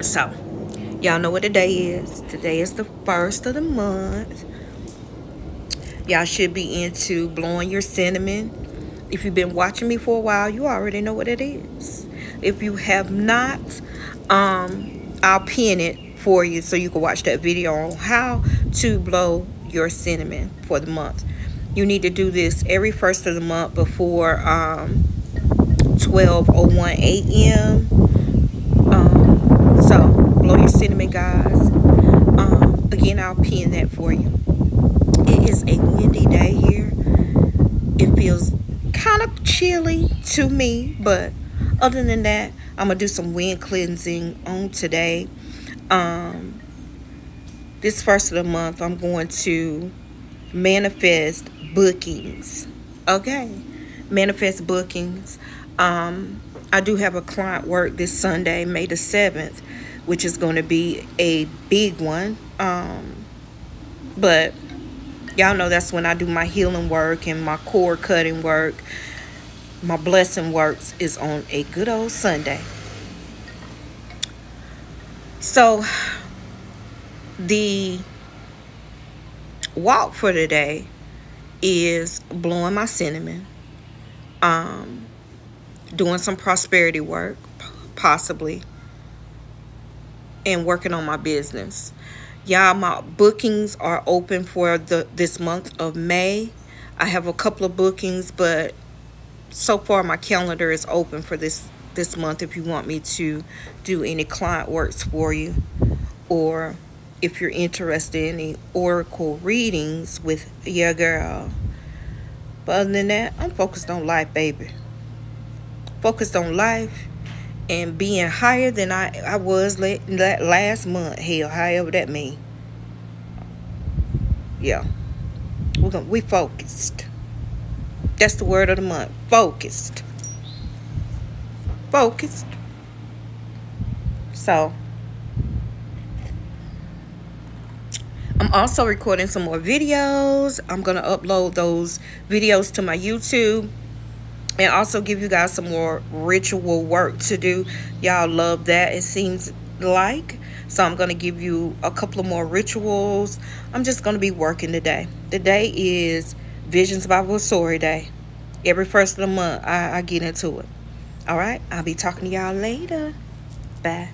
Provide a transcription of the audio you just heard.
So, y'all know what today is. Today is the first of the month. Y'all should be into blowing your cinnamon. If you've been watching me for a while, you already know what it is. If you have not, um, I'll pin it for you so you can watch that video on how to blow your cinnamon for the month. You need to do this every first of the month before um, 12.01 a.m. Um, so, blow your cinnamon, guys. Um, again, I'll pin that for you. It is a windy day here. It feels kind of chilly to me, but other than that, I'm going to do some wind cleansing on today. Um, this first of the month, I'm going to manifest bookings. Okay, manifest bookings. Um, I do have a client work this Sunday, May the 7th, which is going to be a big one. Um, but y'all know that's when I do my healing work and my cord cutting work. My blessing works is on a good old Sunday. So the walk for today is blowing my cinnamon, um, doing some prosperity work, possibly, and working on my business. Y'all, my bookings are open for the this month of May. I have a couple of bookings, but so far my calendar is open for this this month if you want me to do any client works for you or if you're interested in any oracle readings with your girl. But other than that, I'm focused on life, baby. Focused on life and being higher than I, I was last month. Hell, however that mean. Yeah. We're gonna, we focused. That's the word of the month. Focused. Focused. So, I'm also recording some more videos. I'm to upload those videos to my YouTube and also give you guys some more ritual work to do. Y'all love that, it seems like. So I'm going to give you a couple of more rituals. I'm just going to be working today. Today is Visions by Vasori Day. Every first of the month, I, I get into it. All right? I'll be talking to y'all later. Bye.